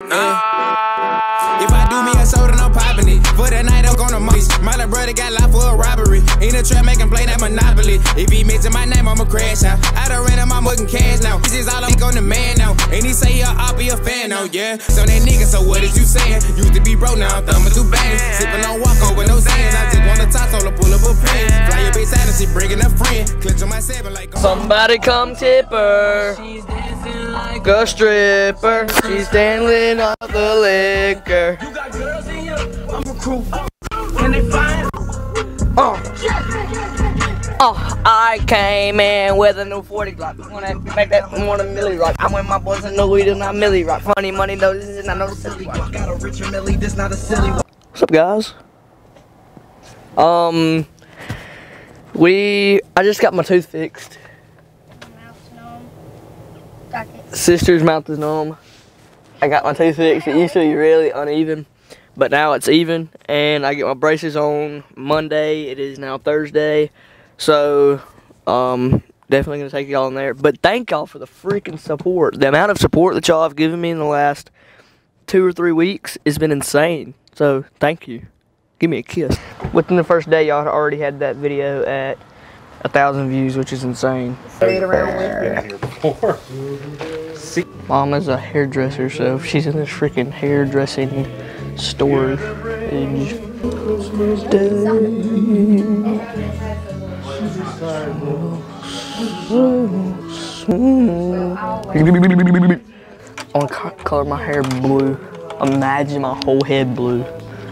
Uh, if I do me a soda, I'm popping it. For the night, I'm gonna mice. My little brother got life for a robbery. In the trap, making play that Monopoly. If he mention my name, I'ma crash out. I done ran out my fucking cash now. This is all I'm on the man now. And he say, yeah, I'll be a fan now, yeah. So that nigga, so what is you saying? Used to be broke, now I'm thumbing through bangs. Sipping on walk on with no sands. I just wanna talk, so I pull up a pen. Fly your bitch out and she bringing a friend. Clutch on my seven like. Somebody come tip her. Like a stripper. She's handling on the liquor. You got girls in here, I'm a crew. When they find Oh. Oh, I came in with a new 40 Glock. Wanna make that one a milli rock. I'm with my boys and no weed and not milli rock. Funny money, no, this is not no silly rock. Got a richer millie, this not a silly. What's up, guys? Um, we, I just got my tooth fixed. Sister's mouth is numb. I got my tooth fixed. It used to be really uneven, but now it's even. And I get my braces on Monday. It is now Thursday. So, um, definitely going to take y'all in there. But thank y'all for the freaking support. The amount of support that y'all have given me in the last two or three weeks has been insane. So, thank you. Give me a kiss. Within the first day, y'all already had that video at a thousand views, which is insane. Mama's a hairdresser, so she's in this freaking hairdressing store. I want to color my hair blue. Imagine my whole head blue.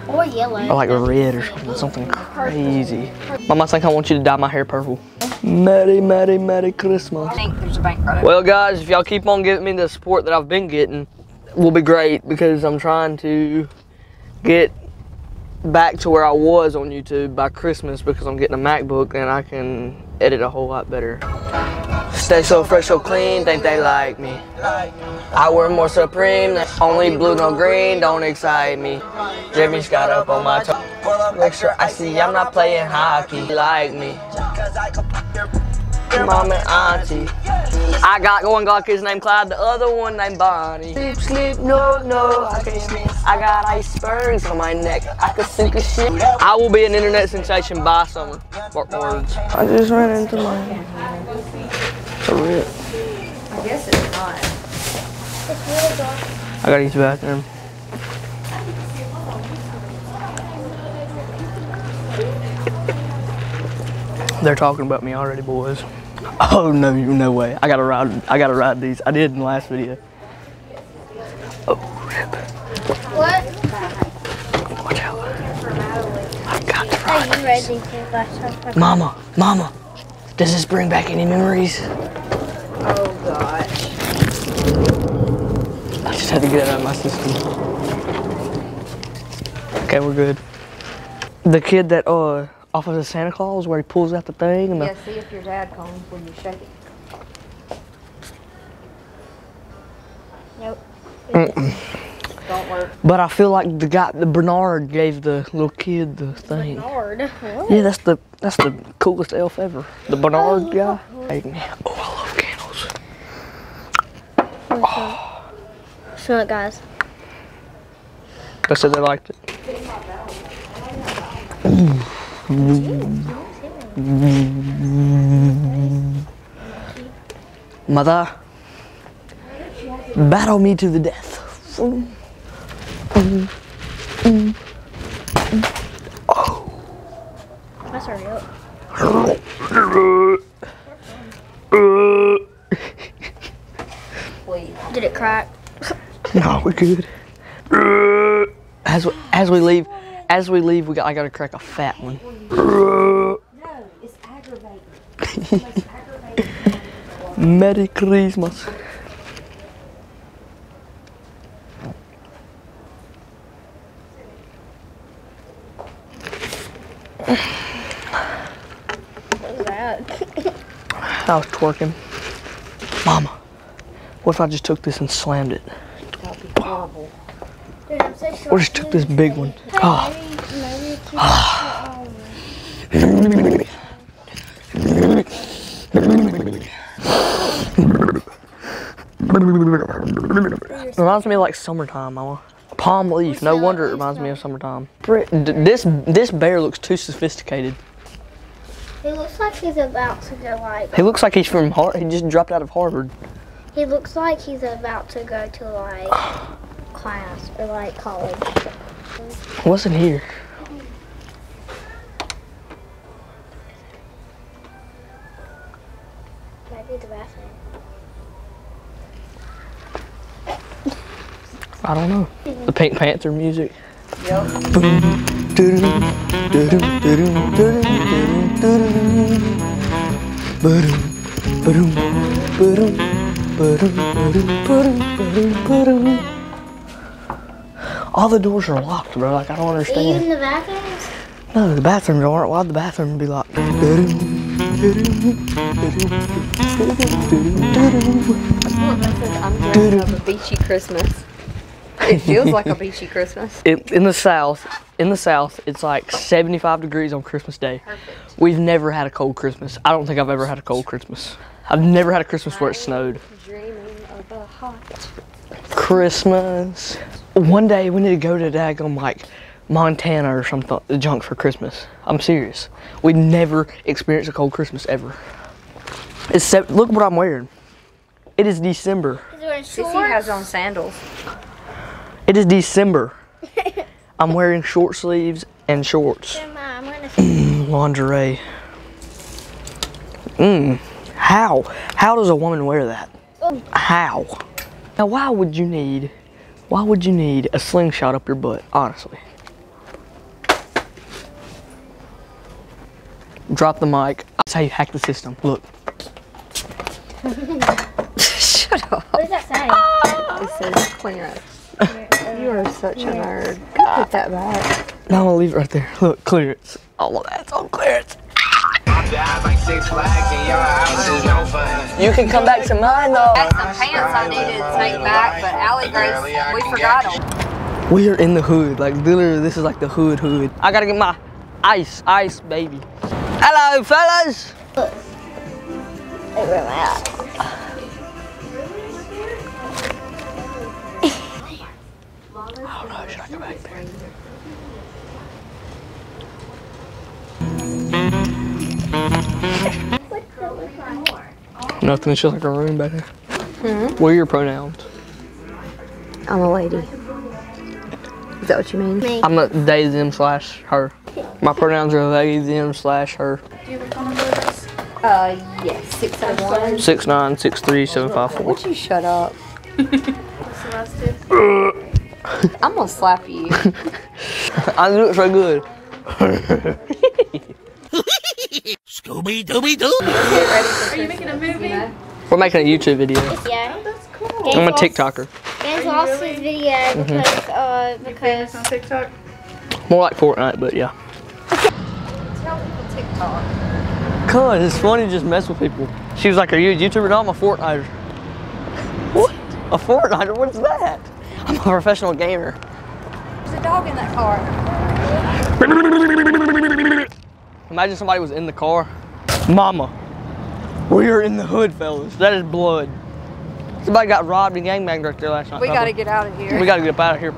Or yellow. Or like red or something, something crazy. Mama, I think I want you to dye my hair purple. Merry, Merry, Merry Christmas. I think there's a bank right Well, guys, if y'all keep on giving me the support that I've been getting, will be great because I'm trying to get back to where I was on YouTube by Christmas because I'm getting a MacBook and I can edit a whole lot better. Stay so fresh, so clean, think they like me. I wear more Supreme, only blue, no green, don't excite me. Jimmy Scott up on my toe. Make sure I see I'm not playing hockey like me. Mom and auntie. I got one got his name Clyde, the other one named Bonnie. Sleep, sleep, no, no, I can't sleep. I got icebergs on my neck. I could sink a ship. I will be an internet sensation by summer. Mark my words. I just ran into my a rip. I guess it's not. I gotta use the bathroom. They're talking about me already, boys. Oh no, no way! I gotta ride. I gotta ride these. I did in the last video. Oh rip! What? Watch out! I got to Hey, ride you read these last time. Mama, Mama, does this bring back any memories? Oh gosh. I just had to get it out of my system. Okay, we're good. The kid that uh off of the Santa Claus where he pulls out the thing and the Yeah, see if your dad comes when you shake it. Nope. Don't work. But I feel like the guy, the Bernard, gave the little kid the thing. Hard. Oh. Yeah, that's the that's the coolest elf ever. The Bernard oh. guy. Hey. Oh, I love candles. Smell it, guys. They said they liked it. Mother, battle me to the death. Up. Wait. Did it crack? No, we're good. As we, as we leave, as we leave, we got I gotta crack a fat one. No, it's aggravating. Merry Christmas. What was that? I was twerking. Mama, what if I just took this and slammed it? That'd be horrible. Dude, I'm so Or just took this big one. Oh. Maybe, maybe keep Reminds me of like summertime, mama. Palm leaf. No wonder it reminds me of summertime. This this bear looks too sophisticated. He looks like he's about to go like. He looks like he's from Har- he just dropped out of Harvard. He looks like he's about to go to like class or like college. What's in here? Maybe the bathroom. I don't know. The Pink Panther music. All the doors are locked, bro. Like I don't Are you understand. in the bathrooms? No, the bathrooms aren't. Why'd the bathroom be locked? Look, that says I'm dreaming of a beachy Christmas. It feels like a beachy Christmas. It, in the south, in the south, it's like 75 degrees on Christmas Day. Perfect. We've never had a cold Christmas. I don't think I've ever had a cold Christmas. I've never had a Christmas where it snowed. Dreaming of a hot. Christmas. One day we need to go to daggum like Montana or something the junk for Christmas. I'm serious. We never experienced a cold Christmas ever. Except look what I'm wearing. It is December. He's wearing Sissy shorts. has on sandals. It is December. I'm wearing short sleeves and shorts. Never I'm gonna. lingerie. Mmm. How? How does a woman wear that? Oh. How? Now, why would you need? Why would you need a slingshot up your butt? Honestly. Drop the mic. That's how you hack the system. Look. Shut up. What does that say? Ah! It says clearance. You are such a nerd. Go put that back. Now I'll leave it right there. Look, clearance. Oh, all of that's on clearance. You can come back to mine though. Had some pants I needed to take back, but Allie Grace, we forgot them. We are in the hood. Like literally, this is like the hood hood. I gotta get my ice, ice, baby. Hello, fellas. Hey, where am I at? Oh no, should I go back there? Nothing. It's just like a room back there. What are your pronouns? I'm a lady. Is that what you mean? Me. I'm a they, them, slash her. My pronouns are they, them, slash her. Uh, yes. 601. Six nine six three seven five four. Would you shut up? I'm gonna slap you. I do it so good. Scooby Dooby Doo. Are you making a movie? We're making a YouTube video. Yeah. that's cool. I'm a TikToker. Gaines lost his video because, uh, because on TikTok? More like Fortnite, but yeah. Tell people TikTok. Cause it's funny to just mess with people. She was like, "Are you a YouTuber?" No, I'm a Fortniter. What? A Fortniter? What's that? I'm a professional gamer. There's a dog in that car. Imagine somebody was in the car. Mama, we are in the hood, fellas. That is blood. Somebody got robbed and gangbanged right there last night. We gotta get out of here. We gotta get up out of here.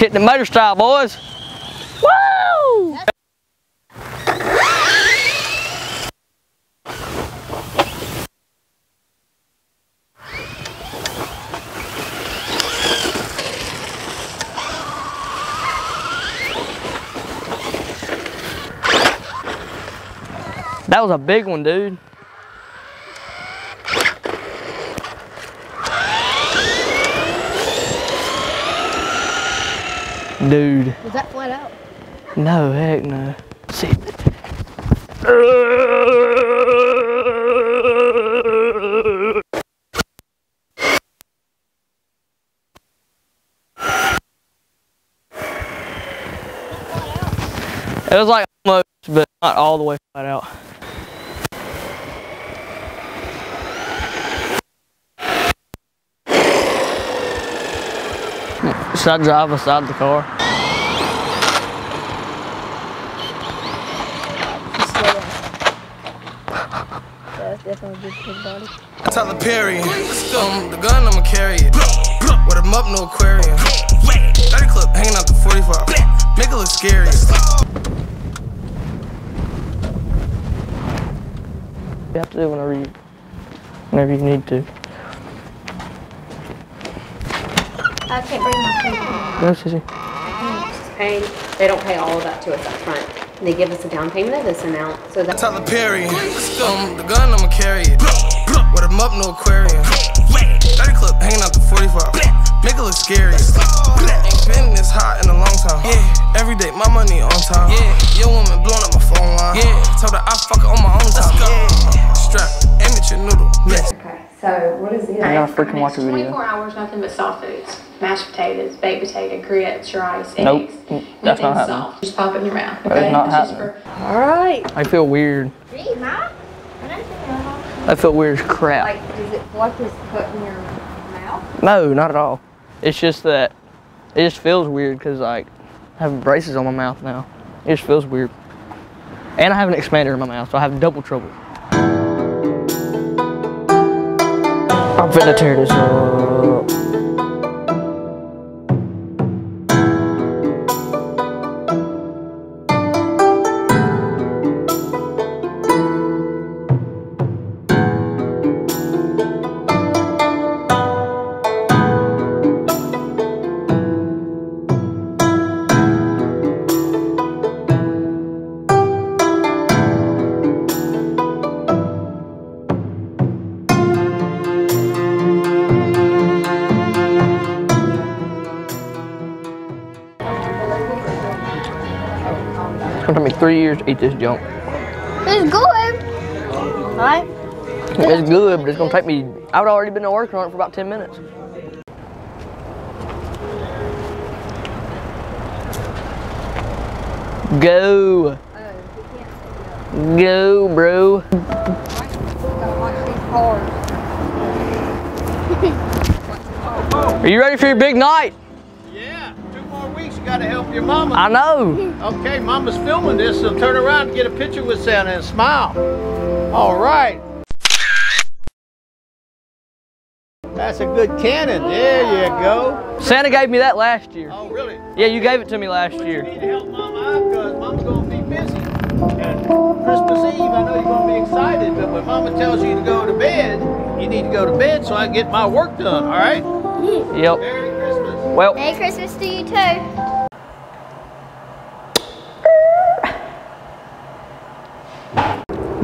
Hitting the motor style, boys. Woo! That was a big one, dude. Dude. Was that flat out? No, heck no. See. It was like almost, but not all the way flat out. Should I drive beside the car? That's definitely good for the body. Tyler Perry. Um, the gun, I'ma carry it. With him up, no aquarium. 30 clip hanging out the 45. Make it look scary. You have to do whenever you, whenever you need to. I can't bring my phone. No, sissy. Pay, they don't pay all of that to us up front. And They give us a down payment of this amount, so that's Tyler Perry. Um, the gun, I'ma carry it. With a up, no aquarium. Freaking watch a video. 24 hours, nothing but soft foods. Mashed potatoes, baked potato, grits, rice, Nope, eggs. mm, that's not Nothing happening. soft. Just pop it in your mouth. That is okay? not It's happening. for- All right. I feel weird. Gee, Mom. I don't think I I feel weird as crap. Like, does it feel like it's put in your mouth? No, not at all. It's just that it just feels weird because like I have braces on my mouth now. It just feels weird. And I have an expander in my mouth, so I have double trouble. I'm finna tear this up. Gonna take me three years to eat this junk. It's good. Right? It's good, but it's gonna take me. I've already been working on it for about 10 minutes. Go. Go, bro. Gotta watch these cars. Are you ready for your big night? Yeah, two more weeks. You got to help your mama. I know. Okay, mama's filming this, so turn around and get a picture with Santa and smile. All right. That's a good Canon. There you go. Santa gave me that last year. Oh, really? Yeah, you gave it to me last You year. need to help mama out because mama's going to be busy. And Christmas Eve, I know you're going to be excited, but when mama tells you to go to bed, you need to go to bed so I can get my work done, all right? Yep. Merry Christmas. Well, Merry Christmas to you too.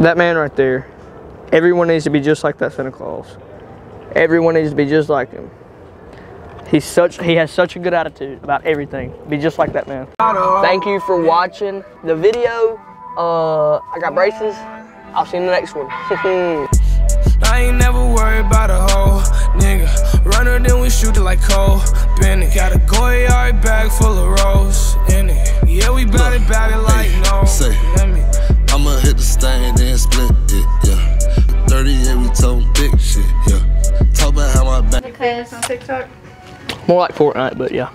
That man right there, everyone needs to be just like that Santa Claus. Everyone needs to be just like him. He's such he has such a good attitude about everything. Be just like that man. Thank you for watching the video. Uh I got braces. I'll see you in the next one. I ain't never worried about a hoe, nigga. Runner, then we shoot it like Cole Bennett. Got a Goyard bag full of rose in it. Yeah, we bout it, bout it like no. say. Let me. I'ma hit the stand then split it, yeah. 30 yeah, we told big shit, yeah. Talk about how my back. This on TikTok. More like Fortnite, but yeah.